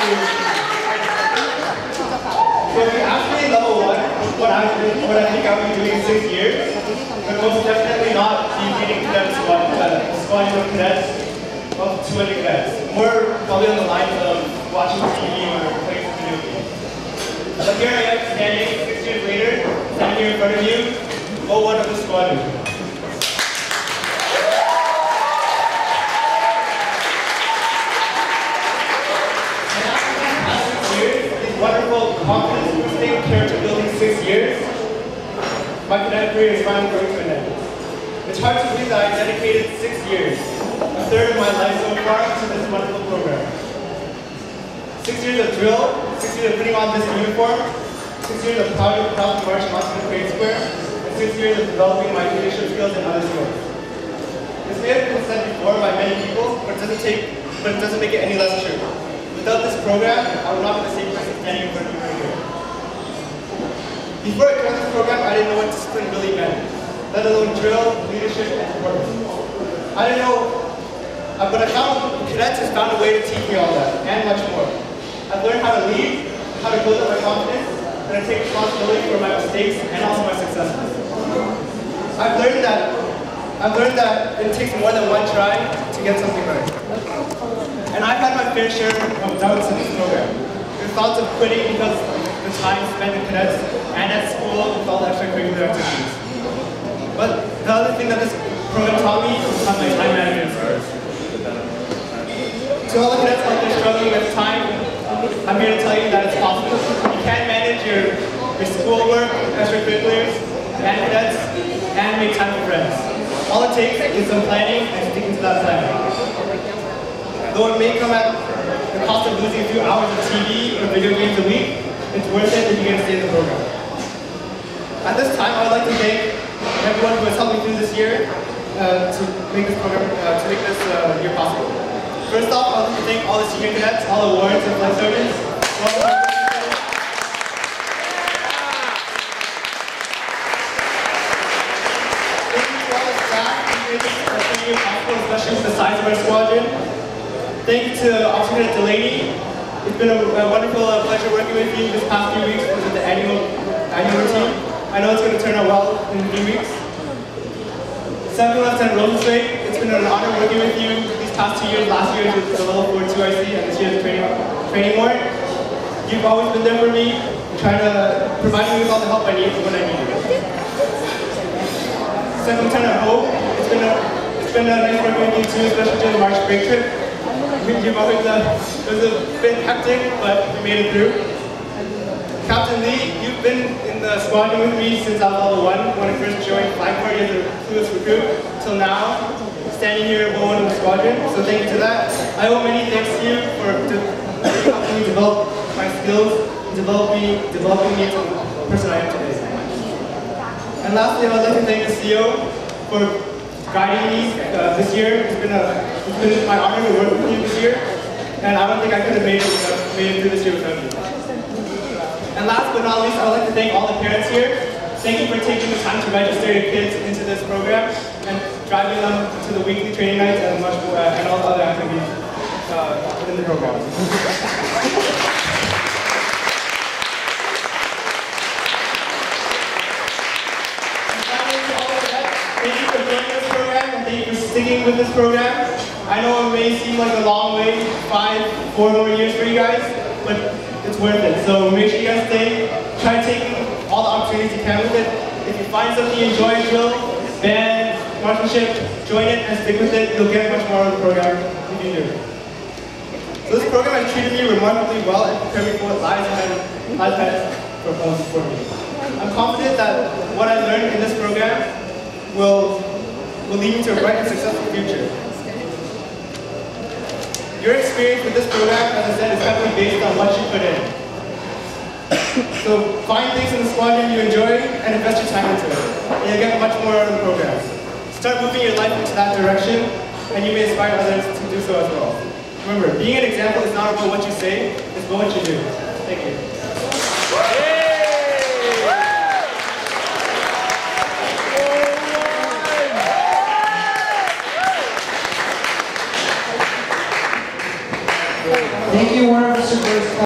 So if you ask me level one, what I, what I think I will be doing in six years, but most definitely not be leading cadets squad, uh, squad of cadets of 200 cadets. More probably on the line of watching TV or playing video games. But here I am standing six years later, standing here in front of you, 01 of the squad. Wonderful confidence boosting character building six years, my cadet career is finally coming to an end. It's hard to believe that I dedicated six years, a third of my life so far, to this wonderful program. Six years of drill, six years of putting on this uniform, six years of proud, proud march onto the parade square, and six years of developing my leadership skills and other skills. This may have been said before by many people, but it doesn't take, but it doesn't make it any less true. Without this program, I would not be the same person Before I joined this program, I didn't know what discipline really meant, let alone drill, leadership, and work. I didn't know, uh, but I found cadets has found a way to teach me all that, and much more. I've learned how to lead, how to build up my confidence, and to take responsibility for my mistakes and also my successes. I've learned that I've learned that it takes more than one try to get something right. And I've had my fair share of doubts in this program. Thoughts of quitting because the time spent in cadets and at school with all the extracurricular activities. But the other thing that this program taught me is how my time management skills. To all the cadets out there struggling with time, I'm here to tell you that it's possible. You can manage your, your schoolwork, extracurriculars, and cadets, and make time for friends. All it takes is some planning and sticking to that plan. Though it may come at cost of losing a few hours of TV or video games a week, it's worth it if you get to stay in the program. At this time, I would like to thank everyone who has helped me through this year uh, to make this program, uh, to make this uh, year possible. First off, I would like to thank all the senior cadets, all the warrants and flight sergeants. especially with the size of our squadron. Thank you to Officer Cadet Delaney. It's been a, a wonderful uh, pleasure working with you this past few weeks with the annual annual routine. I know it's going to turn out well in a few weeks. Second Lieutenant Rosenzweig, it's been an honor working with you these past two years, last year with the level 4 2IC and this year's training, training ward. You've always been there for me, trying to provide me with all the help I need when I need it. Second Lieutenant Ho, it's been a it's been a nice working with you too, especially during the March break trip you always, uh, it was a bit hectic, but we made it through. Captain Lee, you've been in the squadron with me since I was level 1, when I first joined Flag Party as a clueless recruit, till now, standing here at one of the squadron, so thank you to that. I owe many thanks to you for helping me develop my skills, develop me, developing me to the person I am today. And lastly, I would like to thank the CEO for guiding me uh, this year. It's been, a, it's been my honor to work with you this year, and I don't think I could have made it, made it through this year without you. And last but not least, I would like to thank all the parents here. Thank you for taking the time to register your kids into this program and driving them to the weekly training nights and much more, uh, and all the other activities uh, within the program. sticking with this program. I know it may seem like a long way, five, four more years for you guys, but it's worth it. So make sure you guys stay, try taking all the opportunities you can with it. If you find something you enjoy, drill, band, marksmanship, join it and stick with it. You'll get much more out of the program if you do. So this program has treated me remarkably well and prepared me for what lies ahead, lies ahead for me. I'm confident that what I learned in this program will will lead you to a bright and successful future. Your experience with this program, as I said, is heavily based on what you put in. so find things in the squadron you enjoy and invest your time into it. And you'll get much more out of the program. Start moving your life into that direction, and you may inspire others to do so as well. Remember, being an example is not about what you say, it's about what you do. Thank you. Thank you, Warrant Officer First.